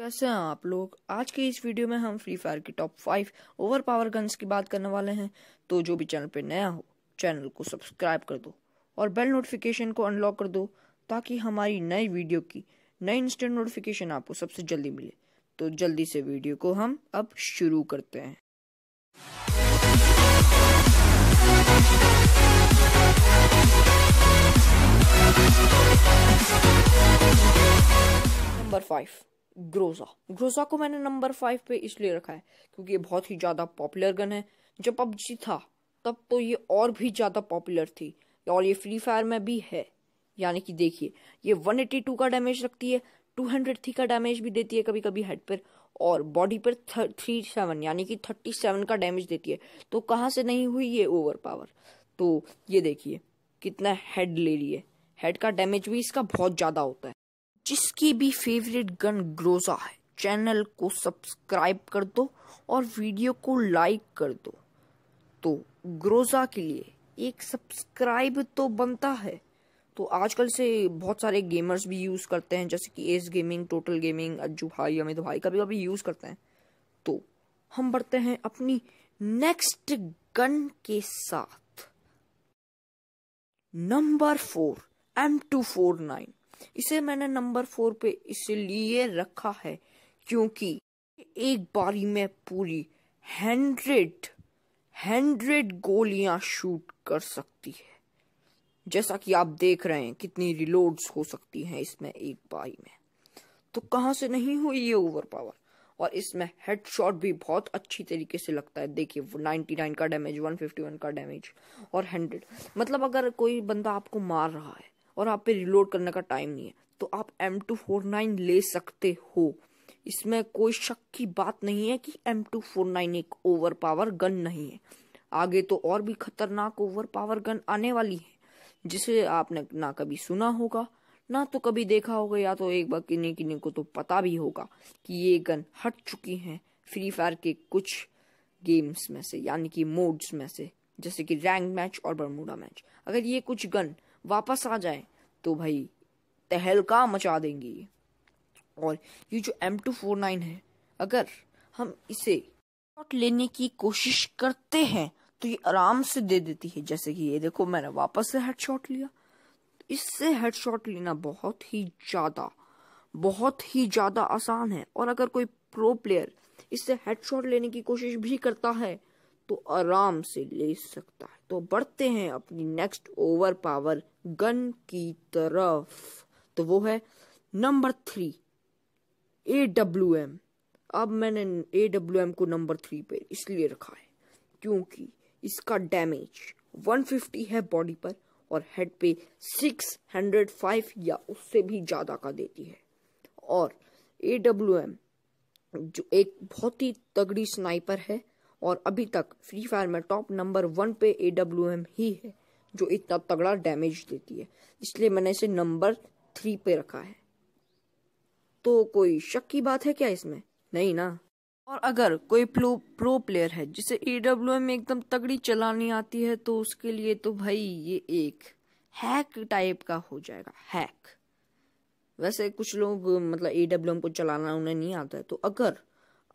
कैसे हैं आप लोग? आज के इस वीडियो में हम फ्री फायर की top five over power guns की बात करने वाले हैं। तो जो भी चैनल पे नया हो, चैनल को सब्सक्राइब कर दो और बेल नोटिफिकेशन को अनलॉक कर दो ताकि हमारी नई वीडियो की नई इंस्टेंट नोटिफिकेशन आपको सबसे जल्दी मिले। तो जल्दी से वीडियो को हम अब शुरू करते हैं। नंबर फाइव ग्रोजा ग्रोजा को मैंने नंबर फाइव पे इसलिए रखा है, क्योंकि ये बहुत ही ज़्यादा पॉपुलर गन है। जब पबजी था, तब तो ये और भी ज़्यादा पॉपुलर थी। और ये फ्री फायर में भी है। यानी कि देखिए, ये 182 का डैमेज रखती है 203 का डैमेज भी देती है कभी कभी हेड पर, और बॉडी पर थ्री सेवन यानी कि थर्टी सेवन का डैमेज देती है। तो कहाँ से नहीं हुई ये ओवर पावर तो ये देखिए, कितना हेड ले रही है। हेड का डैमेज भी इसका बहुत ज़्यादा होता है। जिसकी भी फेवरेट गन ग्रोजा है चैनल को सब्सक्राइब कर दो और वीडियो को लाइक कर दो। तो ग्रोजा के लिए एक सब्सक्राइब तो बनता है। तो आजकल से बहुत सारे गेमर्स भी यूज़ करते हैं, जैसे कि S gaming total gaming Ajju भाई, अमित भाई कभी कभी यूज़ करते हैं। तो हम बढ़ते हैं अपनी नेक्स्ट गन के साथ। Number four M two four nine इसे मैंने नंबर फोर पे इसलिए रखा है क्योंकि एक बारी में पूरी हंड्रेड हंड्रेड गोलियाँ शूट कर सकती है। जैसा कि आप देख रहे हैं कितनी रिलोड्स हो सकती हैं इसमें एक बारी में। तो कहाँ से नहीं हुई ये ओवर पावर और इसमें हेडशॉट भी बहुत अच्छी तरीके से लगता है। देखिए 99 का डैमेज 151 का डैमेज और 100 मतलब अगर कोई बंदा आपको मार रहा है और आप पे रिलोड करने का टाइम नहीं है। तो आप एम टू फोर नाइन ले सकते हो। इसमें कोई शक की बात नहीं है कि एम टू फोर नाइन एक ओवर पावर गन नहीं है। आगे तो और भी खतरनाक ओवर पावर गन आने वाली है, जिसे आपने ना कभी सुना होगा, ना तो कभी देखा होगा, या तो एक बार किन्हीं किन्हीं को तो पता भी होगा कि ये गन हट चुकी हैं फ्री फायर के कुछ गेम्स में से, यानी कि मोड्स में से, जैसे कि रैंक मैच और बरमूडा मैच अगर ये कुछ गन वापस आ जाए तो भाई, तहलका मचा देंगी। और ये जो एम टू फोर नाइन है, अगर हम इसे शॉट लेने की कोशिश करते हैं तो ये आराम से दे देती है। जैसे कि ये देखो, मैंने वापस से हेडशॉट लिया। इससे हेड हेडशॉट लेना बहुत ही ज़्यादा, बहुत ही ज़्यादा आसान है। और अगर कोई प्रो प्लेयर इससे हेडशॉट लेने की कोशिश भी करता है तो आराम से ले सकता है। तो बढ़ते हैं अपनी नेक्स्ट ओवर पावर गन की तरफ़। तो वो है number three A W M अब मैंने ए डब्ल्यू एम को नंबर थ्री पे इसलिए रखा है क्योंकि इसका डैमेज 150 है बॉडी पर और हेड पे 605 या उससे भी ज़्यादा का देती है। और ए डब्ल्यू एम जो एक बहुत ही तगड़ी स्नाइपर है और अभी तक फ्री फायर में टॉप नंबर वन पे ए डब्ल्यू एम ही है, जो इतना तगड़ा डैमेज देती है। इसलिए मैंने इसे नंबर थ्री पे रखा है। तो कोई शक की बात है क्या इसमें? नहीं ना। और अगर कोई प्रो प्रो प्लेयर है, जिसे ए डब्ल्यू एम एकदम तगड़ी चलानी आती है तो उसके लिए तो भाई ये एक हैक टाइप का हो जाएगा हैक वैसे कुछ लोग मतलब ए डब्ल्यू एम को चलाना उन्हें नहीं आता है तो अगर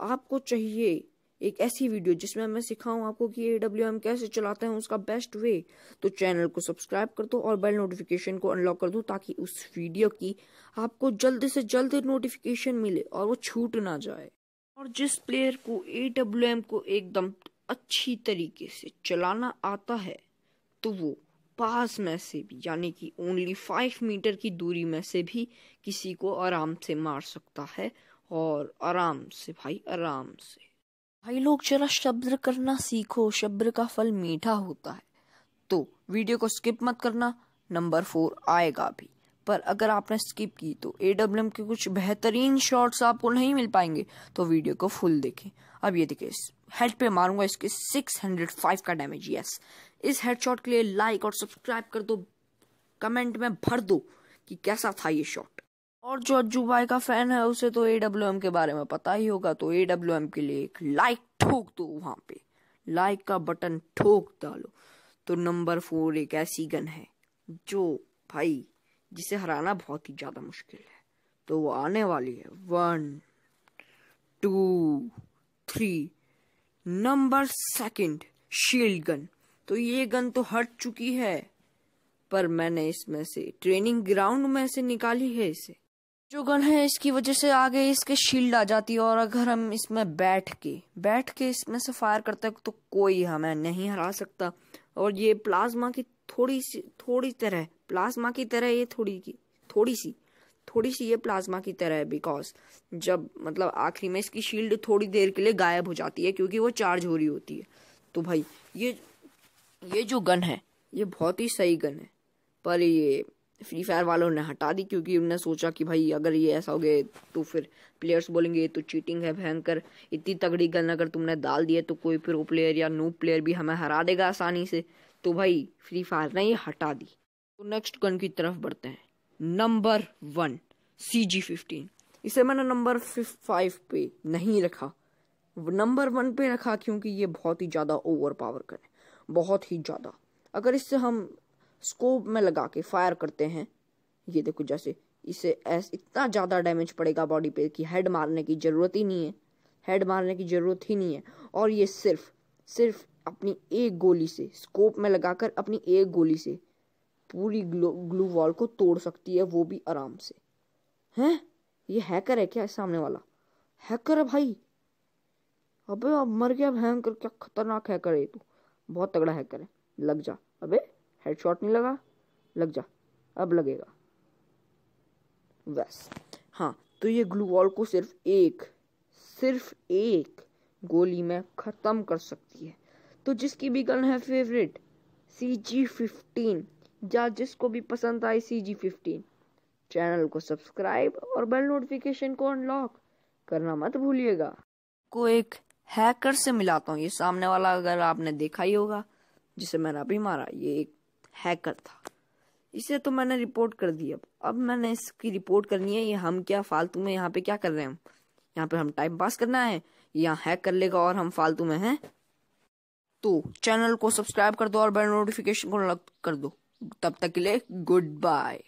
आपको चाहिए एक ऐसी वीडियो जिसमें मैं सिखाऊं आपको कि ए डब्ल्यू एम कैसे चलाते हैं उसका बेस्ट वे तो चैनल को सब्सक्राइब कर दो और बेल नोटिफिकेशन को अनलॉक कर दो ताकि उस वीडियो की आपको जल्द से जल्द नोटिफिकेशन मिले और वो छूट ना जाए। और जिस प्लेयर को ए डब्ल्यू एम को एकदम अच्छी तरीके से चलाना आता है तो वो पास में से भी, यानी कि ओनली फाइव मीटर की दूरी में से भी किसी को आराम से मार सकता है और आराम से भाई, आराम से। भाई लोग जरा शब्द करना सीखो, शब्द का फल मीठा होता है। तो वीडियो को स्किप मत करना, नंबर फोर आएगा भी। पर अगर आपने स्किप की तो ए डब्ल्यू के कुछ बेहतरीन शॉट्स आपको नहीं मिल पाएँगे तो वीडियो को फुल देखें। अब ये देखिए हेड पे मारूँगा इसके 605 का डैमेज यस इस हेडशॉट के लिए लाइक और सब्सक्राइब कर दो कमेंट में भर दो कि कैसा था ये शॉट और जो अज्जू भाई का फ़ैन है, उसे तो ए डब्ल्यू एम के बारे में पता ही होगा। तो ए डब्ल्यू एम के लिए एक लाइक ठोक दो वहाँ पे। लाइक का बटन ठोक डालो। तो नंबर फोर एक ऐसी गन है, जो भाई, जिसे हराना बहुत ही ज़्यादा मुश्किल है। तो वो आने वाली है। One two three number second shield gun तो ये गन तो हट चुकी है, पर मैंने इसमें से ट्रेनिंग ग्राउंड में से निकाली है इसे। जो गन है, इसकी वजह से आगे इसके शील्ड आ जाती है और अगर हम इसमें बैठ के बैठ के इसमें से फायर करते हैं तो कोई हमें नहीं हरा सकता। और ये प्लाज्मा की थोड़ी सी, थोड़ी तरह प्लाज्मा की तरह ये थोड़ी की, थोड़ी सी थोड़ी सी ये प्लाज्मा की तरह है बिकॉज़ जब मतलब आखिरी में इसकी शील्ड थोड़ी देर के लिए गायब हो जाती है, क्योंकि वो चार्ज हो रही होती है। तो भाई, ये ये जो गन है, ये बहुत ही सही गन है। पर ये फ्री फायर वालों ने हटा दी क्योंकि उन्होंने सोचा कि भाई अगर ये ऐसा हो गए तो फिर प्लेयर्स बोलेंगे तो चीटिंग है, भयंकर। इतनी तगड़ी गन अगर तुमने डाल दी है तो कोई प्रो प्लेयर या नो प्लेयर भी हमें हरा देगा आसानी से। तो भाई फ्री फायर ने ये हटा दी। तो नेक्स्ट गन की तरफ़ बढ़ते हैं। Number one C G fifteen इसे मैंने नंबर फाइव पे नहीं रखा। नंबर वन पे रखा क्योंकि ये बहुत ही ज़्यादा ओवर पावर करें। बहुत ही ज़्यादा। अगर इससे हम स्कोप में लगा के फायर करते हैं। ये देखो जैसे इसे ऐस, इतना ज़्यादा डैमेज पड़ेगा बॉडी पे कि हेड मारने की ज़रूरत ही नहीं है। हेड मारने की ज़रूरत ही नहीं है। और ये सिर्फ़ सिर्फ़ अपनी एक गोली से, स्कोप में लगाकर अपनी एक गोली से पूरी ग्लू ग्लू वॉल को तोड़ सकती है वो भी आराम से। हैं? ये हैकर है क्या सामने वाला? हैकर है भाई। अबे, अब मर गया, भयंकर, क्या खतरनाक हैकर है तू। बहुत तगड़ा हैकर है। लग जा। अबे हेडशॉट नहीं लगा? लग जा। अब लगेगा। बस। हाँ तो ये ग्लू वॉल को सिर्फ़ एक सिर्फ़ एक गोली में ख़त्म कर सकती है। तो जिसकी भी गन है फेवरेट सी जी फिफ्टीन या जिसको भी पसंद आई सी जी फिफ्टीन चैनल को सब्सक्राइब और बेल नोटिफिकेशन को अनलॉक करना मत भूलिएगा। को एक हैकर से मिलाता हूँ। ये सामने वाला अगर आपने देखा ही होगा, जिसे मैंने अभी मारा, ये एक हैकर था। इसे तो मैंने रिपोर्ट कर दी अब। अब मैंने इसकी रिपोर्ट करनी है, ये हम क्या फालतू में यहाँ पे क्या कर रहे हैं? हम यहाँ पे हम टाइम पास करना है यहाँ हैक कर लेगा और हम फालतू में हैं। तो चैनल को सब्सक्राइब कर दो और बेल नोटिफिकेशन को कर दो। तब तक के लिए गुड बाय